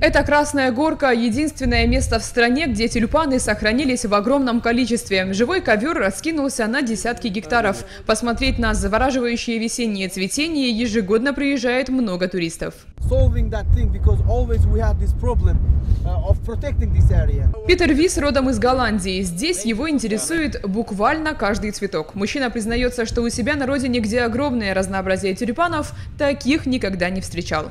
Эта Красная Горка – единственное место в стране, где тюльпаны сохранились в огромном количестве. Живой ковер раскинулся на десятки гектаров. Посмотреть на завораживающее весеннее цветение ежегодно приезжает много туристов. Питер Вис родом из Голландии. Здесь его интересует буквально каждый цветок. Мужчина признается, что у себя на родине, где огромное разнообразие тюльпанов, таких никогда не встречал.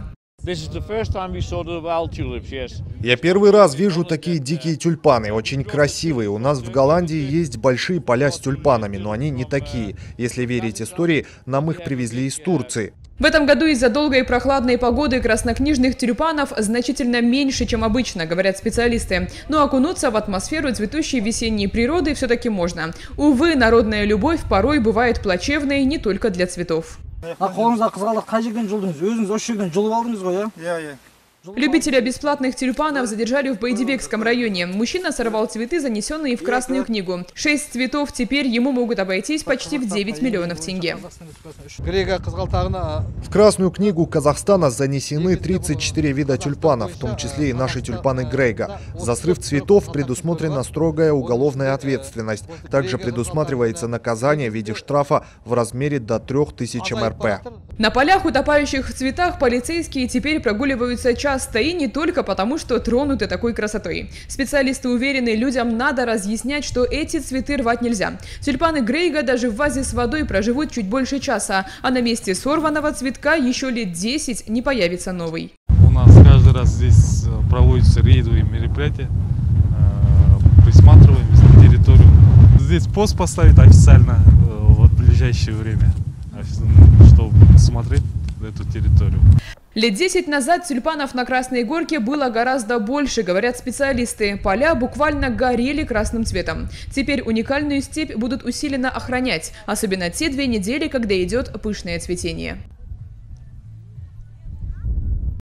Я первый раз вижу такие дикие тюльпаны, очень красивые. У нас в Голландии есть большие поля с тюльпанами, но они не такие. Если верить истории, нам их привезли из Турции. В этом году из-за долгой и прохладной погоды краснокнижных тюльпанов значительно меньше, чем обычно, говорят специалисты. Но окунуться в атмосферу цветущей весенней природы все-таки можно. Увы, народная любовь порой бывает плачевной не только для цветов. Қолыңызға қызғалдақ қай жерден жұлдыңыз өзіңіз осы жерден жұлып алдыңыз ғой иә? Иә иә. Любителя бесплатных тюльпанов задержали в Байдибекском районе. Мужчина сорвал цветы, занесенные в Красную книгу. Шесть цветов теперь ему могут обойтись почти в 9 миллионов тенге. В Красную книгу Казахстана занесены 34 вида тюльпанов, в том числе и наши тюльпаны Грейга. За срыв цветов предусмотрена строгая уголовная ответственность. Также предусматривается наказание в виде штрафа в размере до 3000 МРП. На полях, утопающих в цветах, полицейские теперь прогуливаются часто и не только потому, что тронуты такой красотой. Специалисты уверены, людям надо разъяснять, что эти цветы рвать нельзя. Тюльпаны Грейга даже в вазе с водой проживут чуть больше часа, а на месте сорванного цветка еще лет 10 не появится новый. У нас каждый раз здесь э, проводятся рейдовые мероприятия, э, присматриваем территорию. Здесь пост поставить официально э, в ближайшее время чтобы смотреть эту территорию. Лет 10 назад тюльпанов на Красной Горке было гораздо больше, говорят специалисты. Поля буквально горели красным цветом. Теперь уникальную степь будут усиленно охранять, особенно те две недели, когда идет пышное цветение.